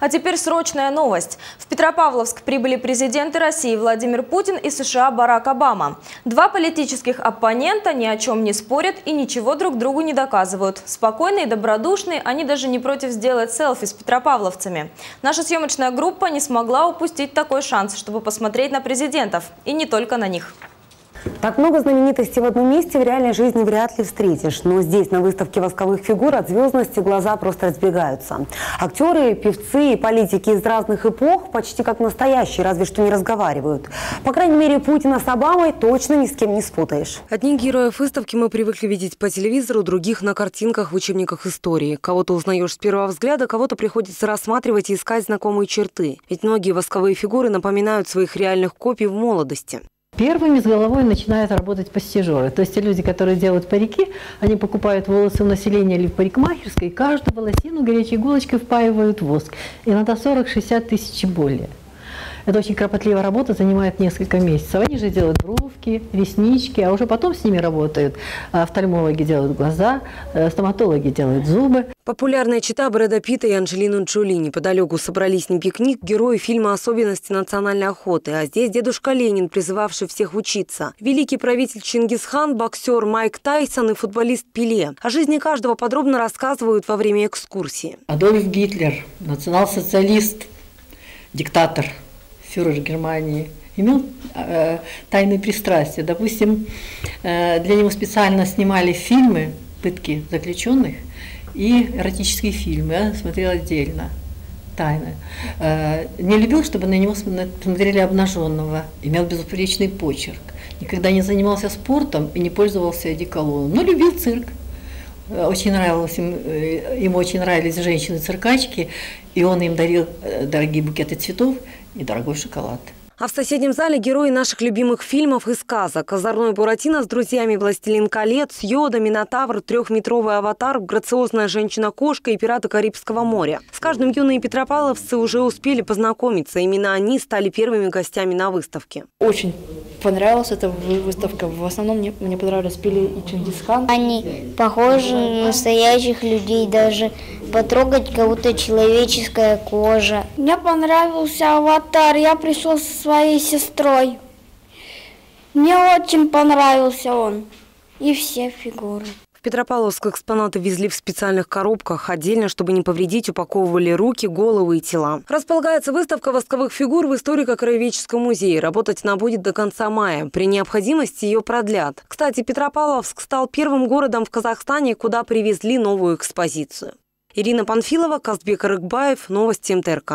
А теперь срочная новость. В Петропавловск прибыли президенты России Владимир Путин и США Барак Обама. Два политических оппонента ни о чем не спорят и ничего друг другу не доказывают. Спокойные добродушные, они даже не против сделать селфи с петропавловцами. Наша съемочная группа не смогла упустить такой шанс, чтобы посмотреть на президентов. И не только на них. Так много знаменитостей в одном месте в реальной жизни вряд ли встретишь. Но здесь, на выставке восковых фигур, от звездности глаза просто разбегаются. Актеры, певцы и политики из разных эпох почти как настоящие, разве что не разговаривают. По крайней мере, Путина с Обамой точно ни с кем не спутаешь. Одних героев выставки мы привыкли видеть по телевизору, других на картинках в учебниках истории. Кого-то узнаешь с первого взгляда, кого-то приходится рассматривать и искать знакомые черты. Ведь многие восковые фигуры напоминают своих реальных копий в молодости. Первыми с головой начинают работать постижеры. То есть те люди, которые делают парики, они покупают волосы у населения или в парикмахерской, и каждую волосину горячей иголочкой впаивают воск. Иногда 40-60 тысяч и более. Это очень кропотливая работа, занимает несколько месяцев. Они же делают бровки, реснички, а уже потом с ними работают. Офтальмологи делают глаза, э, стоматологи делают зубы. Популярная чита Брэда Питта и Анджелину Джоли неподалеку собрались на пикник герои фильма «Особенности национальной охоты». А здесь дедушка Ленин, призывавший всех учиться. Великий правитель Чингисхан, боксер Майк Тайсон и футболист Пеле. О жизни каждого подробно рассказывают во время экскурсии. Адольф Гитлер, национал-социалист, диктатор – фюрер Германии, имел э, тайные пристрастия. Допустим, э, для него специально снимали фильмы, пытки заключенных, и эротические фильмы, я смотрел отдельно, тайно. Э, не любил, чтобы на него смотрели обнаженного, имел безупречный почерк, никогда не занимался спортом и не пользовался одеколоном, но любил цирк. Э, очень нравилось, ему, э, ему очень нравились женщины-циркачки, и он им дарил э, дорогие букеты цветов и дорогой шоколад. А в соседнем зале герои наших любимых фильмов и сказок. Озорной Буратино с друзьями «Властелин колец», Йода, Минотавр, трехметровый аватар, грациозная женщина-кошка и пираты Карибского моря. С каждым юные петропавловцы уже успели познакомиться. Именно они стали первыми гостями на выставке. Очень понравилась эта выставка. В основном мне, мне понравились Пили и Чингисхан. Они похожи на настоящих людей, даже потрогать кого-то человеческая кожа. Мне понравился аватар, я пришел со своей сестрой. Мне очень понравился он и все фигуры. В Петропавловск экспонаты везли в специальных коробках. Отдельно, чтобы не повредить, упаковывали руки, головы и тела. Располагается выставка восковых фигур в историко-краеведческом музее. Работать она будет до конца мая. При необходимости ее продлят. Кстати, Петропавловск стал первым городом в Казахстане, куда привезли новую экспозицию. Ирина Панфилова, Казбек Рыкбаев, Новости МТРК.